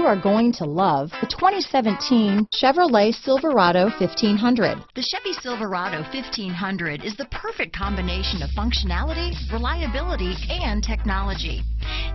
you are going to love the 2017 Chevrolet Silverado 1500. The Chevy Silverado 1500 is the perfect combination of functionality, reliability, and technology.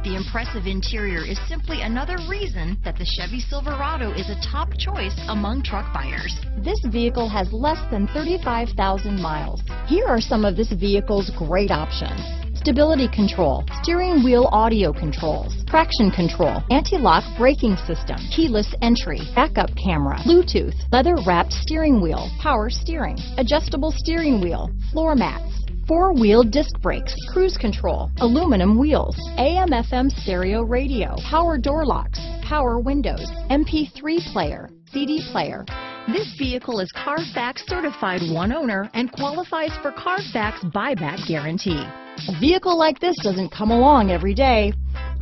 The impressive interior is simply another reason that the Chevy Silverado is a top choice among truck buyers. This vehicle has less than 35,000 miles. Here are some of this vehicle's great options. Stability control, steering wheel audio controls, traction control, anti-lock braking system, keyless entry, backup camera, Bluetooth, leather wrapped steering wheel, power steering, adjustable steering wheel, floor mats, four-wheel disc brakes, cruise control, aluminum wheels, AM FM stereo radio, power door locks, power windows, MP3 player, CD player. This vehicle is Carfax certified one owner and qualifies for Carfax buyback guarantee. A vehicle like this doesn't come along every day.